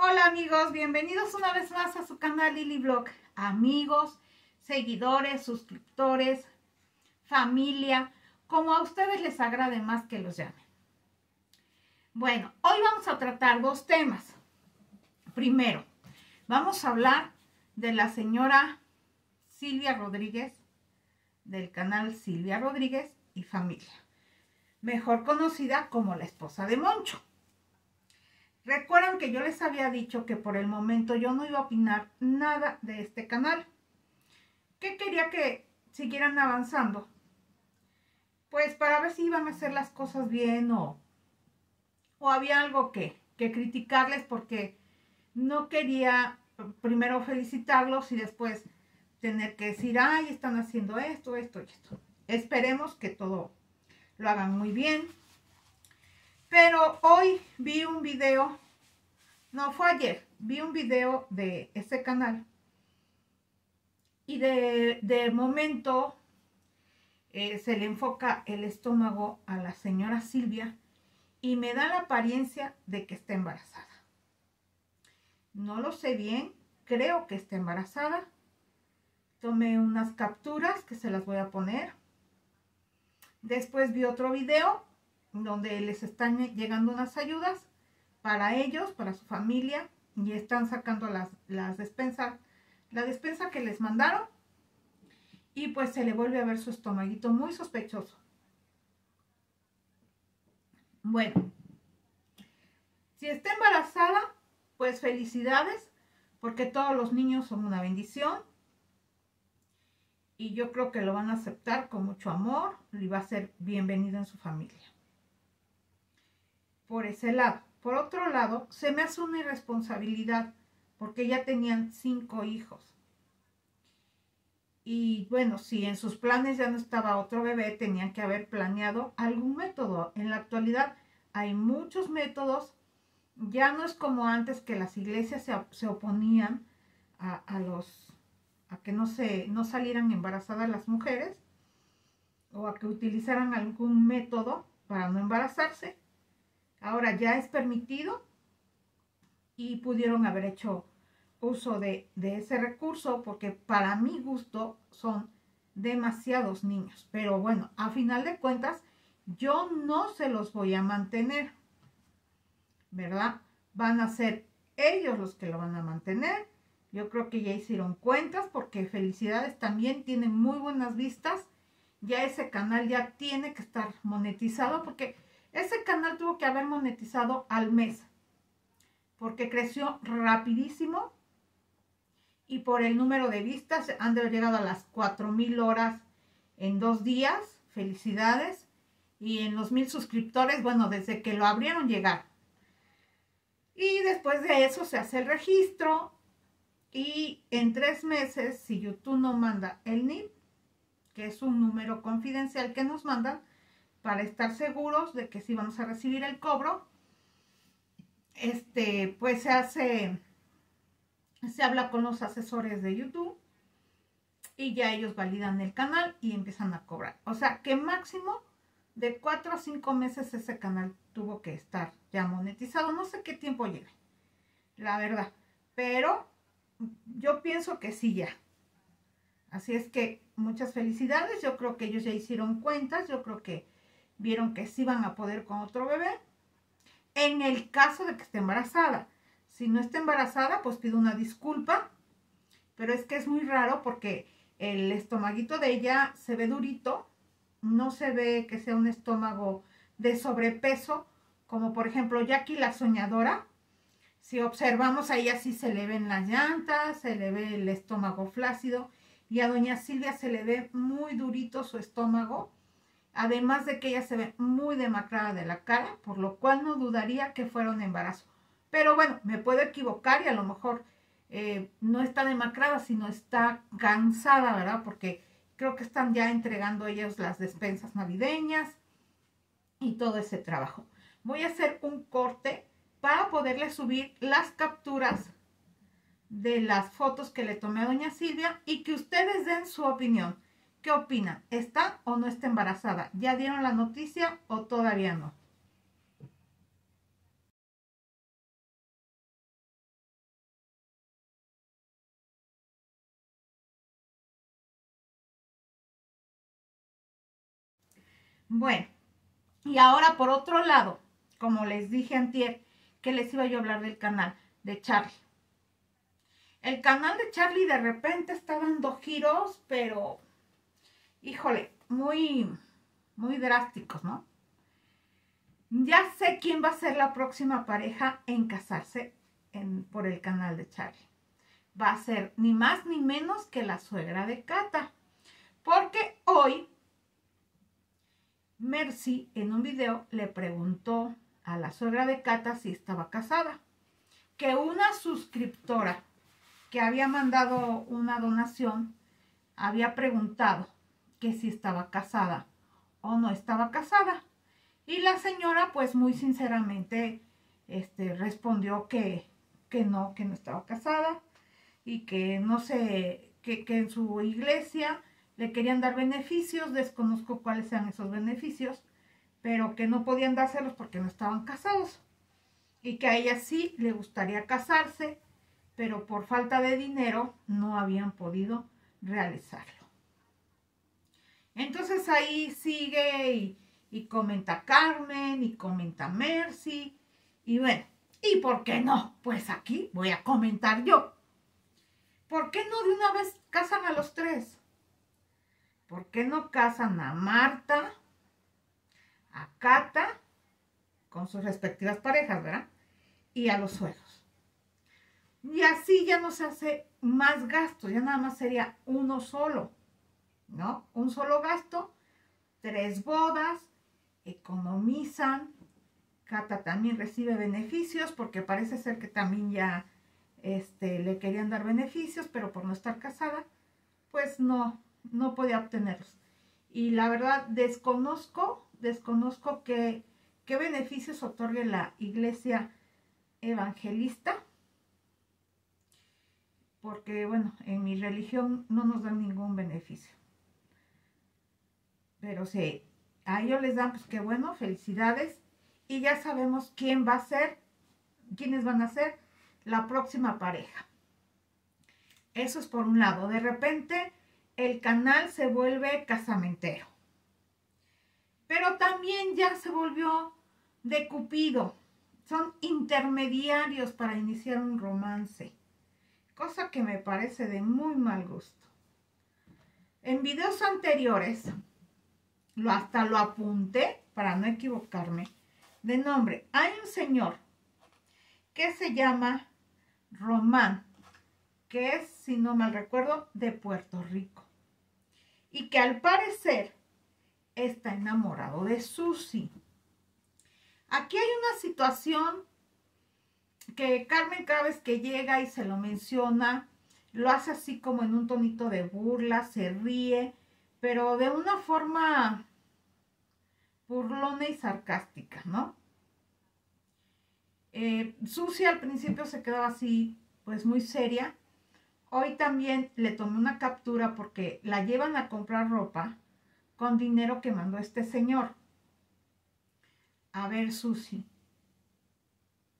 Hola amigos, bienvenidos una vez más a su canal Lily Blog. Amigos, seguidores, suscriptores, familia, como a ustedes les agrade más que los llamen. Bueno, hoy vamos a tratar dos temas. Primero, vamos a hablar de la señora Silvia Rodríguez, del canal Silvia Rodríguez y Familia, mejor conocida como la esposa de Moncho. Recuerdan que yo les había dicho que por el momento yo no iba a opinar nada de este canal. ¿Qué quería que siguieran avanzando? Pues para ver si iban a hacer las cosas bien o, o había algo que, que criticarles porque no quería primero felicitarlos y después tener que decir, ay, están haciendo esto, esto y esto. Esperemos que todo lo hagan muy bien. Pero hoy vi un video, no fue ayer, vi un video de ese canal. Y de, momento eh, se le enfoca el estómago a la señora Silvia y me da la apariencia de que está embarazada. No lo sé bien, creo que está embarazada. Tomé unas capturas que se las voy a poner. Después vi otro video donde les están llegando unas ayudas para ellos, para su familia, y están sacando las, las despensas, la despensa que les mandaron, y pues se le vuelve a ver su estomaguito muy sospechoso. Bueno, si está embarazada, pues felicidades, porque todos los niños son una bendición. Y yo creo que lo van a aceptar con mucho amor y va a ser bienvenido en su familia por ese lado. Por otro lado, se me hace una irresponsabilidad porque ya tenían cinco hijos. Y bueno, si en sus planes ya no estaba otro bebé, tenían que haber planeado algún método. En la actualidad hay muchos métodos. Ya no es como antes que las iglesias se, oponían a, los a que no se no salieran embarazadas las mujeres o a que utilizaran algún método para no embarazarse. Ahora ya es permitido y pudieron haber hecho uso de, ese recurso porque para mi gusto son demasiados niños. Pero bueno, a final de cuentas, yo no se los voy a mantener, ¿verdad? Van a ser ellos los que lo van a mantener. Yo creo que ya hicieron cuentas porque felicidades también tienen muy buenas vistas. Ya ese canal ya tiene que estar monetizado porque ese canal tuvo que haber monetizado al mes porque creció rapidísimo y por el número de vistas han de haber llegado a las 4.000 horas en dos días. Felicidades. Y en los mil suscriptores, bueno, desde que lo abrieron llegar. Y después de eso se hace el registro y en tres meses, si YouTube no manda el NIP, que es un número confidencial que nos mandan, para estar seguros de que sí vamos a recibir el cobro, este, pues se hace, se habla con los asesores de YouTube y ya ellos validan el canal y empiezan a cobrar. O sea que máximo de 4 a 5 meses ese canal tuvo que estar ya monetizado. No sé qué tiempo lleve, la verdad. Pero yo pienso que sí ya. Así es que muchas felicidades. Yo creo que ellos ya hicieron cuentas. Yo creo que vieron que sí van a poder con otro bebé. En el caso de que esté embarazada. Si no está embarazada, pues pido una disculpa. Pero es que es muy raro porque el estomaguito de ella se ve durito. No se ve que sea un estómago de sobrepeso. Como por ejemplo Jackie la soñadora. Si observamos ahí así se le ven las llantas, se le ve el estómago flácido. Y a doña Silvia se le ve muy durito su estómago además de que ella se ve muy demacrada de la cara, por lo cual no dudaría que fuera un embarazo. Pero bueno, me puedo equivocar y a lo mejor eh, no está demacrada, sino está cansada, ¿verdad? Porque creo que están ya entregando ellos las despensas navideñas y todo ese trabajo. Voy a hacer un corte para poderle subir las capturas de las fotos que le tomé a doña Silvia y que ustedes den su opinión. ¿Qué opina? ¿Está o no está embarazada? ¿Ya dieron la noticia o todavía no? Bueno, y ahora por otro lado, como les dije antier, que les iba yo a hablar del canal de Charlie. El canal de Charlie de repente está dando giros, pero híjole, muy, muy drásticos, ¿no? Ya sé quién va a ser la próxima pareja en casarse por el canal de Charlie. Va a ser ni más ni menos que la suegra de Cata. Porque hoy Mercy en un video le preguntó a la suegra de Cata si estaba casada. Que una suscriptora que había mandado una donación había preguntado que si estaba casada o no estaba casada. Y la señora, pues muy sinceramente, este, respondió que, que no, que no estaba casada y que no sé, que, que en su iglesia le querían dar beneficios, desconozco cuáles sean esos beneficios, pero que no podían dárselos porque no estaban casados y que a ella sí le gustaría casarse, pero por falta de dinero no habían podido realizarlo. Entonces ahí sigue y, comenta Carmen y comenta Mercy y bueno, ¿y por qué no? Pues aquí voy a comentar yo. ¿Por qué no de una vez casan a los tres? ¿Por qué no casan a Marta, a Cata, con sus respectivas parejas, ¿verdad? Y a los suegros. Y así ya no se hace más gasto, ya nada más sería uno solo, ¿no? Un solo gasto, tres bodas, economizan. Cata también recibe beneficios porque parece ser que también ya este, le querían dar beneficios, pero por no estar casada, pues no, no podía obtenerlos. Y la verdad, desconozco, desconozco qué, beneficios otorgue la iglesia evangelista, porque bueno, en mi religión no nos dan ningún beneficio. Pero sí, a ellos les dan, pues qué bueno, felicidades. Y ya sabemos quién va a ser, quiénes van a ser la próxima pareja. Eso es por un lado. De repente el canal se vuelve casamentero. Pero también ya se volvió de Cupido. Son intermediarios para iniciar un romance. Cosa que me parece de muy mal gusto. En videos anteriores, lo, hasta lo apunté para no equivocarme, de nombre. Hay un señor que se llama Román, que es, si no mal recuerdo, de Puerto Rico. Y que al parecer está enamorado de Susi. Aquí hay una situación que Carmen cada vez que llega y se lo menciona, lo hace así como en un tonito de burla, se ríe, pero de una forma burlona y sarcástica, ¿no? Eh, Susi al principio se quedaba así, pues muy seria. Hoy también le tomé una captura porque la llevan a comprar ropa con dinero que mandó este señor. A ver, Susi,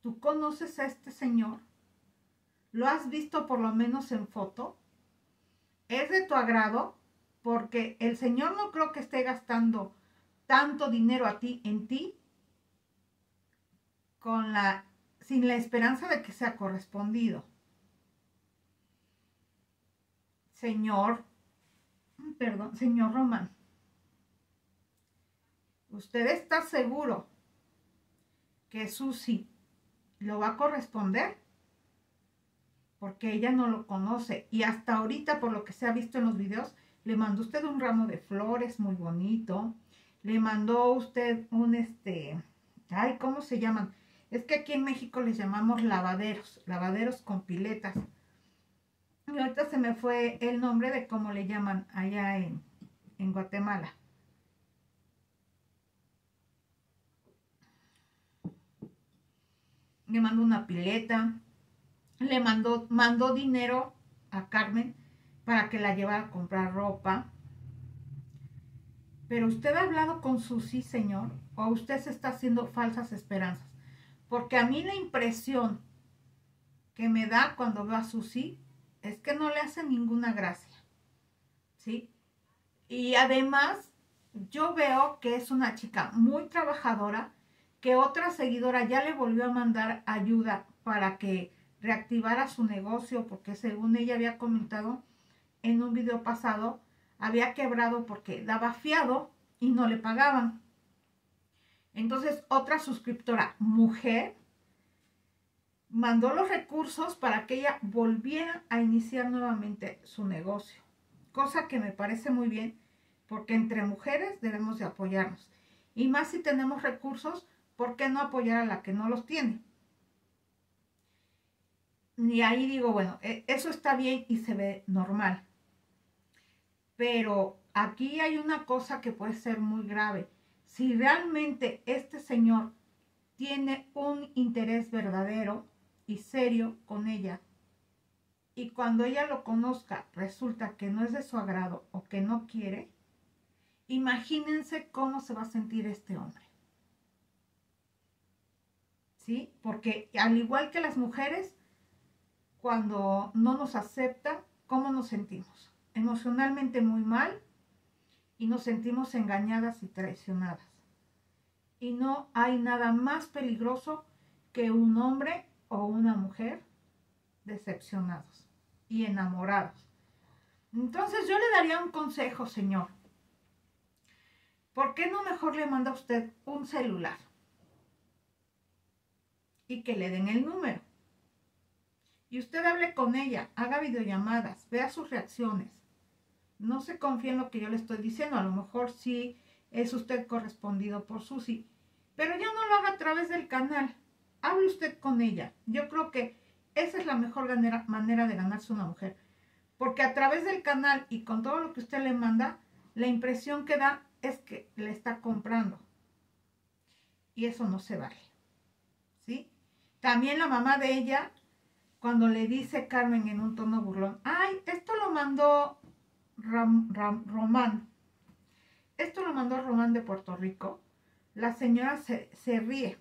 ¿tú conoces a este señor? ¿Lo has visto por lo menos en foto? ¿Es de tu agrado? Porque el señor no creo que esté gastando tanto dinero a ti, en ti, con la, sin la esperanza de que sea correspondido. Señor, perdón, señor Román, ¿usted está seguro que Susi lo va a corresponder? Porque ella no lo conoce y hasta ahorita, por lo que se ha visto en los videos, le mandó usted un ramo de flores muy bonito, le mandó usted un este, ay, ¿cómo se llaman? Es que aquí en México les llamamos lavaderos, lavaderos con piletas. Y ahorita se me fue el nombre de cómo le llaman allá en, en Guatemala. Le mandó una pileta, le mandó, mandó dinero a Carmen para que la llevara a comprar ropa. Pero usted ha hablado con Susi, señor, o usted se está haciendo falsas esperanzas. Porque a mí la impresión que me da cuando veo a Susi es que no le hace ninguna gracia. ¿Sí? Y además, yo veo que es una chica muy trabajadora, que otra seguidora ya le volvió a mandar ayuda para que reactivara su negocio, porque según ella había comentado en un video pasado, había quebrado porque daba fiado y no le pagaban. Entonces otra suscriptora, mujer, mandó los recursos para que ella volviera a iniciar nuevamente su negocio. Cosa que me parece muy bien porque entre mujeres debemos de apoyarnos. Y más si tenemos recursos, ¿por qué no apoyar a la que no los tiene? Y ahí digo, bueno, e, eso está bien y se ve normal. Pero aquí hay una cosa que puede ser muy grave. Si realmente este señor tiene un interés verdadero y serio con ella, y cuando ella lo conozca resulta que no es de su agrado o que no quiere, imagínense cómo se va a sentir este hombre. ¿Sí? Porque al igual que las mujeres, cuando no nos aceptan, ¿cómo nos sentimos? Emocionalmente muy mal y nos sentimos engañadas y traicionadas. Y no hay nada más peligroso que un hombre o una mujer decepcionados y enamorados. Entonces yo le daría un consejo, Señor. ¿Por qué no mejor le manda a usted un celular? Y que le den el número. Y usted hable con ella, haga videollamadas, vea sus reacciones. No se confíe en lo que yo le estoy diciendo. A lo mejor sí es usted correspondido por Susi. Pero ya no lo haga a través del canal. Hable usted con ella. Yo creo que esa es la mejor manera, manera de ganarse una mujer. Porque a través del canal y con todo lo que usted le manda, la impresión que da es que le está comprando. Y eso no se vale. ¿Sí? También la mamá de ella, cuando le dice Carmen en un tono burlón, ay, esto lo mandó Román. Esto lo mandó Román de Puerto Rico. La señora se, se ríe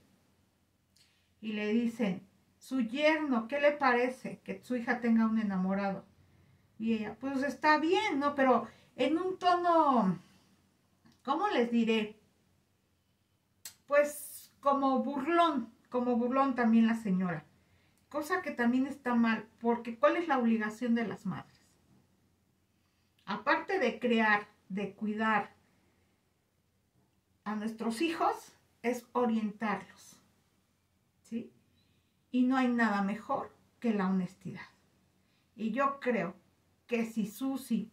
y le dicen, su yerno, ¿qué le parece que su hija tenga un enamorado? Y ella, pues está bien, ¿no? Pero en un tono ¿cómo les diré? Pues como burlón, como burlón también la señora. Cosa que también está mal, porque ¿cuál es la obligación de las madres? Aparte de crear, de cuidar a nuestros hijos, es orientarlos. ¿Sí? Y no hay nada mejor que la honestidad. Y yo creo que si Susi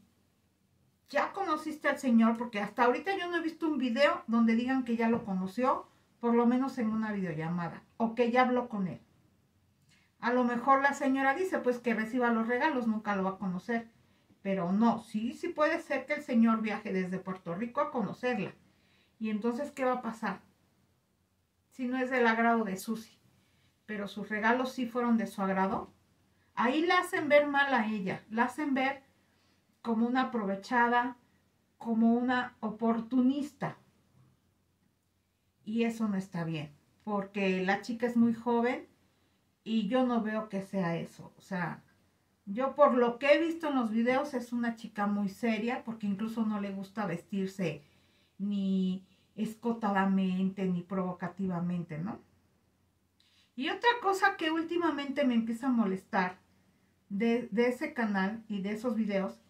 ya conociste al Señor, porque hasta ahorita yo no he visto un video donde digan que ya lo conoció, por lo menos en una videollamada, o que ya habló con él. A lo mejor la señora dice, pues que reciba los regalos, nunca lo va a conocer. Pero no, sí, sí puede ser que el Señor viaje desde Puerto Rico a conocerla. Y entonces, ¿qué va a pasar? Si no es del agrado de Susi, pero sus regalos sí fueron de su agrado, ahí la hacen ver mal a ella, la hacen ver como una aprovechada, como una oportunista. Y eso no está bien, porque la chica es muy joven y yo no veo que sea eso. O sea, yo por lo que he visto en los videos es una chica muy seria, porque incluso no le gusta vestirse ni escotadamente ni provocativamente, ¿no? Y otra cosa que últimamente me empieza a molestar de, de ese canal y de esos videos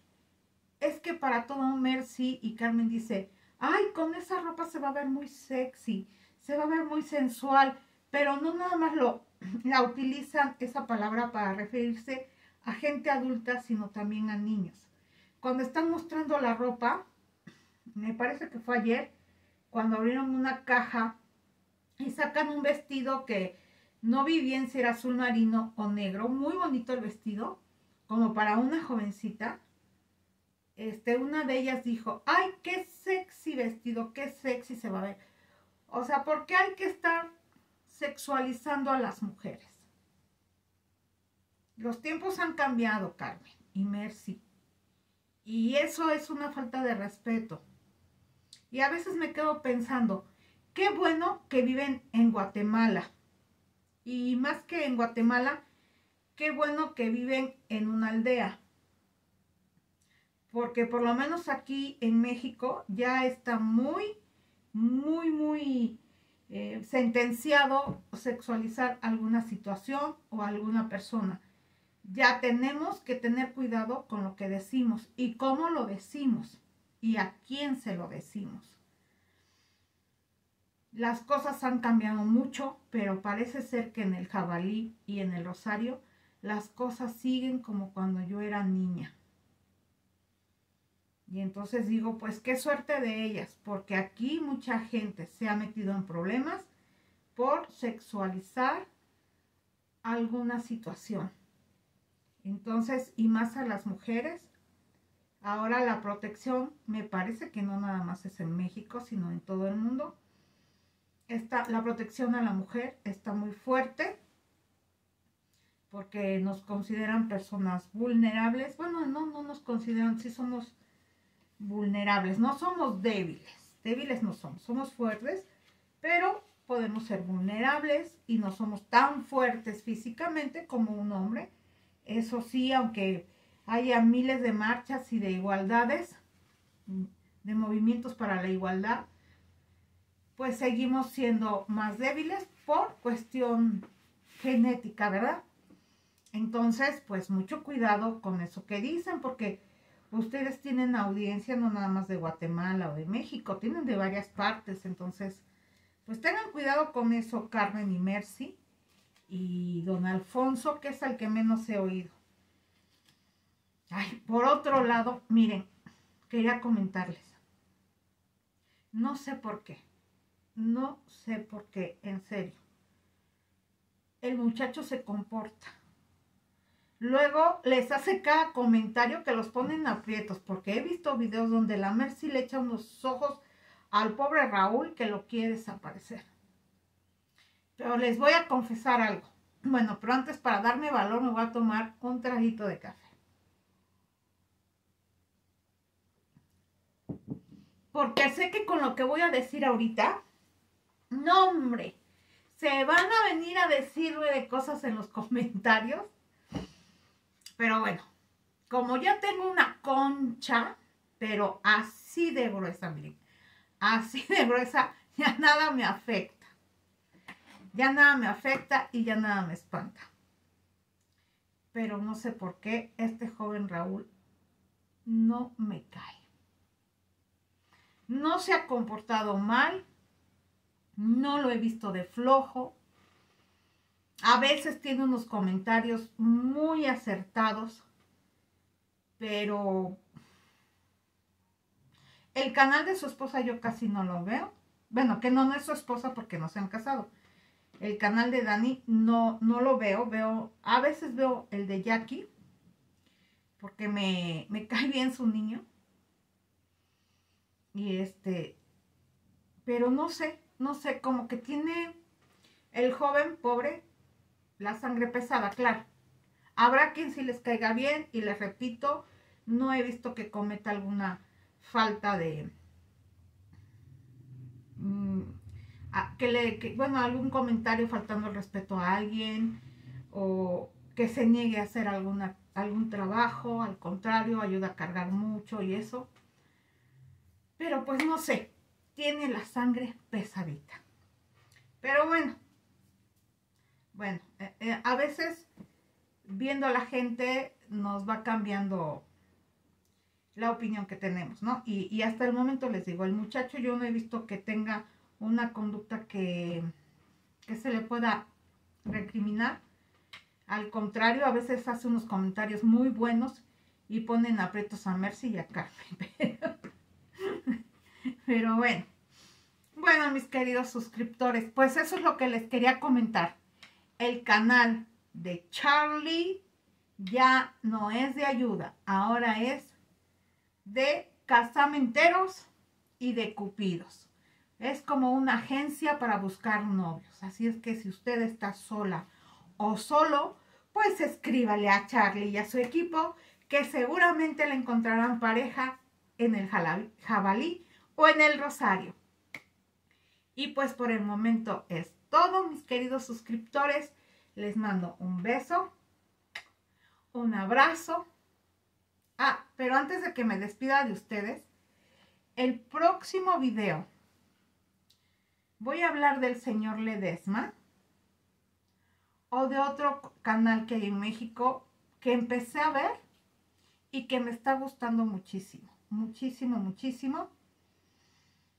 es que para todo Mercy y Carmen dice, ay, con esa ropa se va a ver muy sexy, se va a ver muy sensual, pero no nada más lo, la utilizan esa palabra para referirse a gente adulta, sino también a niños. Cuando están mostrando la ropa, me parece que fue ayer, cuando abrieron una caja y sacan un vestido que no vi bien si era azul marino o negro, muy bonito el vestido, como para una jovencita, este, una de ellas dijo, ay, qué sexy vestido, qué sexy se va a ver. O sea, ¿por qué hay que estar sexualizando a las mujeres? Los tiempos han cambiado, Carmen y Mercy. Y eso es una falta de respeto. Y a veces me quedo pensando, qué bueno que viven en Guatemala. Y más que en Guatemala, qué bueno que viven en una aldea porque por lo menos aquí en México ya está muy, muy, muy eh, sentenciado sexualizar alguna situación o alguna persona. Ya tenemos que tener cuidado con lo que decimos y cómo lo decimos y a quién se lo decimos. Las cosas han cambiado mucho, pero parece ser que en el jabalí y en el rosario las cosas siguen como cuando yo era niña. Y entonces digo, pues qué suerte de ellas, porque aquí mucha gente se ha metido en problemas por sexualizar alguna situación. Entonces, y más a las mujeres, ahora la protección me parece que no nada más es en México, sino en todo el mundo. La protección a la mujer está muy fuerte porque nos consideran personas vulnerables. Bueno, no, no nos consideran, sí somos vulnerables, no somos débiles, débiles no somos, somos fuertes, pero podemos ser vulnerables y no somos tan fuertes físicamente como un hombre. Eso sí, aunque haya miles de marchas y de igualdades, de movimientos para la igualdad, pues seguimos siendo más débiles por cuestión genética, ¿verdad? Entonces, pues mucho cuidado con eso que dicen, porque ustedes tienen audiencia no nada más de Guatemala o de México, tienen de varias partes, entonces, pues tengan cuidado con eso, Carmen y Mercy y don Alfonso, que es el que menos he oído. Ay, por otro lado, miren, quería comentarles. No sé por qué. No sé por qué, en serio. El muchacho se comporta Luego les hace cada comentario que los ponen aprietos, porque he visto videos donde la Mercy le echa unos ojos al pobre Raúl que lo quiere desaparecer. Pero les voy a confesar algo. Bueno, pero antes para darme valor me voy a tomar un trajito de café. Porque sé que con lo que voy a decir ahorita, no hombre, se van a venir a decirme de cosas en los comentarios pero bueno, como ya tengo una concha, pero así de gruesa, miren, así de gruesa, ya nada me afecta. Ya nada me afecta y ya nada me espanta. Pero no sé por qué este joven Raúl no me cae. No se ha comportado mal, no lo he visto de flojo, a veces tiene unos comentarios muy acertados, pero el canal de su esposa yo casi no lo veo. Bueno, que no, no es su esposa porque no se han casado. El canal de Dani no, no lo veo. Veo, a veces veo el de Jackie, porque me, me cae bien su niño. Y este, pero no sé, no sé, como que tiene el joven pobre, la sangre pesada, claro. Habrá quien si les caiga bien y les repito, no he visto que cometa alguna falta de... Que le, bueno, algún comentario faltando el respeto a alguien o que se niegue a hacer alguna, algún trabajo, al contrario, ayuda a cargar mucho y eso. Pero pues no sé, tiene la sangre pesadita. Pero bueno, bueno, eh, eh, a veces viendo a la gente nos va cambiando la opinión que tenemos, ¿no? Y, hasta el momento les digo, el muchacho yo no he visto que tenga una conducta que, que se le pueda recriminar. Al contrario, a veces hace unos comentarios muy buenos y ponen aprietos a Mercy y a Carmen. pero bueno. Bueno, mis queridos suscriptores, pues eso es lo que les quería comentar el canal de Charlie ya no es de ayuda, ahora es de casamenteros y de cupidos. Es como una agencia para buscar novios. Así es que si usted está sola o solo, pues escríbale a Charlie y a su equipo que seguramente le encontrarán pareja en el jabalí o en el rosario. Y pues por el momento es todo, mis queridos suscriptores. Les mando un beso, un abrazo Ah, pero antes de que me despida de ustedes, el próximo video voy a hablar del señor Ledesma o de otro canal que hay en México que empecé a ver y que me está gustando muchísimo, muchísimo, muchísimo.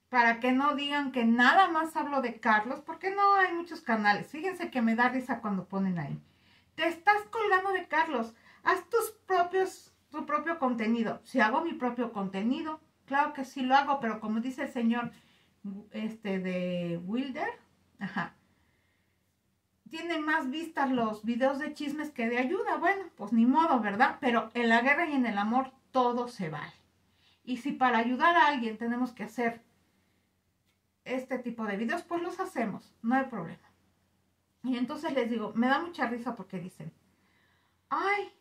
Para que no digan que nada más hablo de Carlos, porque no hay muchos canales. Fíjense que me da risa cuando ponen ahí. Te estás colgando de Carlos. Haz tus propios, tu propio contenido. Si hago mi propio contenido, claro que sí lo hago, pero como dice el señor este de Wilder, ajá, tiene más vistas los videos de chismes que de ayuda. Bueno, pues ni modo, ¿verdad? Pero en la guerra y en el amor todo se vale. Y si para ayudar a alguien tenemos que hacer este tipo de videos, pues los hacemos, no hay problema. Y entonces les digo, me da mucha risa porque dicen, ay,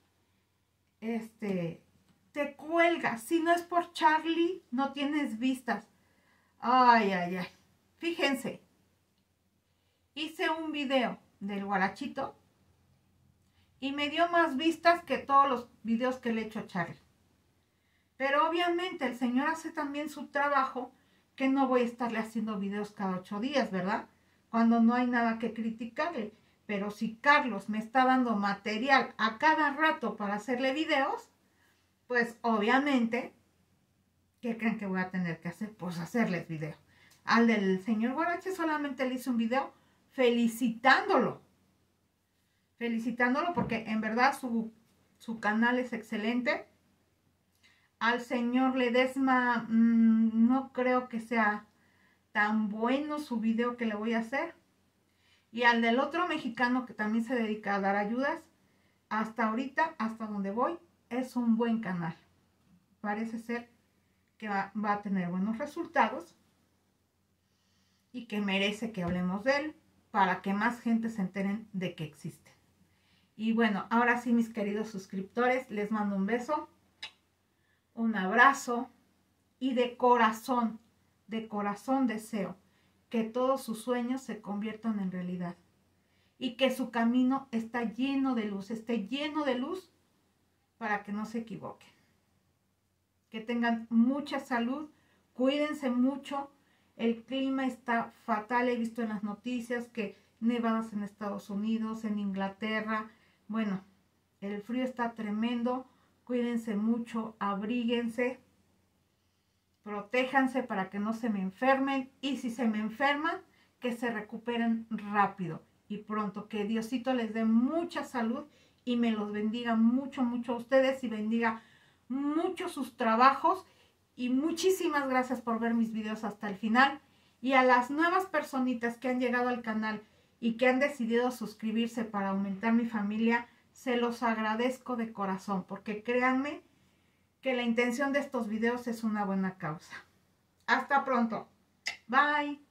este, te cuelgas, si no es por Charlie, no tienes vistas. Ay, ay, ay. Fíjense, hice un video del guarachito y me dio más vistas que todos los videos que le he hecho a Charlie. Pero obviamente el señor hace también su trabajo, que no voy a estarle haciendo videos cada ocho días, ¿verdad? Cuando no hay nada que criticarle. Pero si Carlos me está dando material a cada rato para hacerle videos, pues obviamente, ¿qué creen que voy a tener que hacer? Pues hacerles video. Al del señor Guarache solamente le hice un video felicitándolo. Felicitándolo porque en verdad su, su canal es excelente. Al señor Ledesma mmm, no creo que sea tan bueno su video que le voy a hacer. Y al del otro mexicano que también se dedica a dar ayudas, hasta ahorita, hasta donde voy, es un buen canal. Parece ser que va, va a tener buenos resultados y que merece que hablemos de él para que más gente se enteren de que existe. Y bueno, ahora sí, mis queridos suscriptores, les mando un beso, un abrazo y de corazón, de corazón deseo que todos sus sueños se conviertan en realidad y que su camino está lleno de luz, esté lleno de luz para que no se equivoquen. Que tengan mucha salud, cuídense mucho, el clima está fatal, he visto en las noticias que nevadas en Estados Unidos, en Inglaterra. Bueno, el frío está tremendo. Cuídense mucho, abríguense, protéjanse para que no se me enfermen y si se me enferman, que se recuperen rápido y pronto. Que Diosito les dé mucha salud y me los bendiga mucho, mucho a ustedes y bendiga mucho sus trabajos y muchísimas gracias por ver mis videos hasta el final. Y a las nuevas personitas que han llegado al canal y que han decidido suscribirse para aumentar mi familia, se los agradezco de corazón, porque créanme que la intención de estos videos es una buena causa. Hasta pronto. Bye.